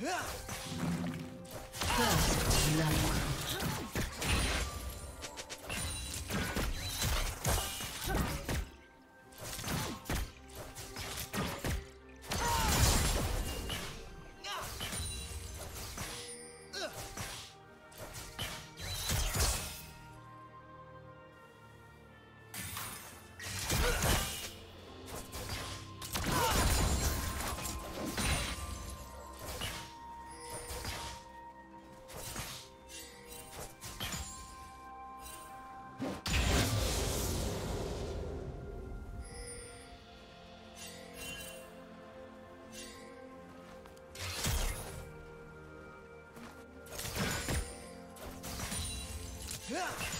First love. 으악!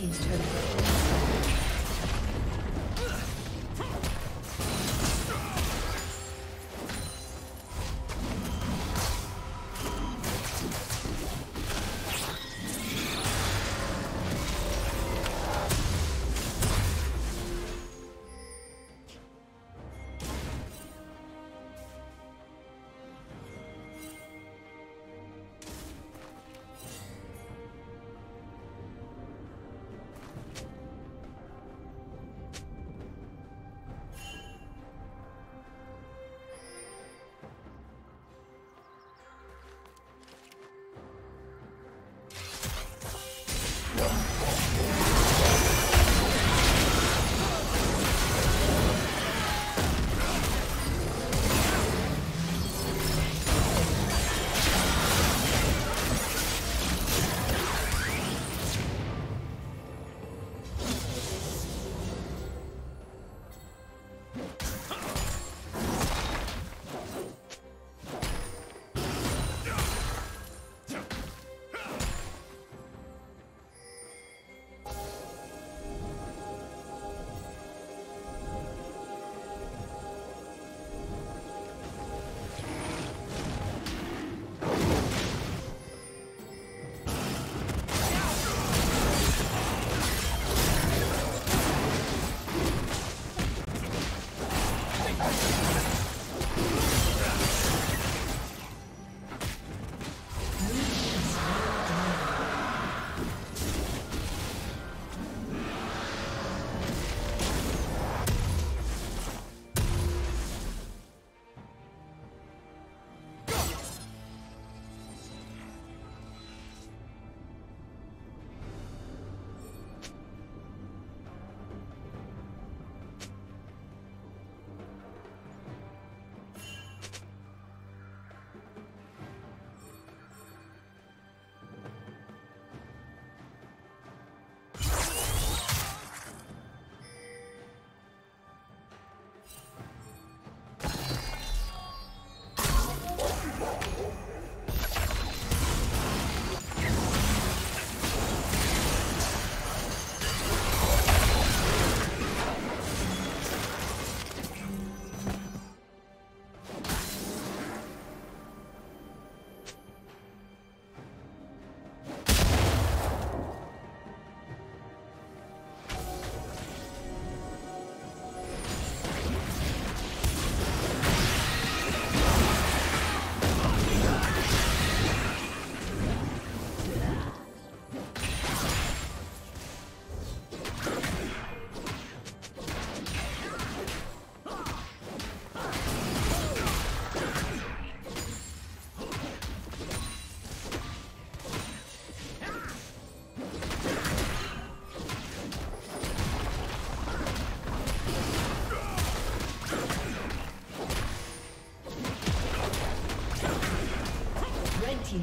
Team's turret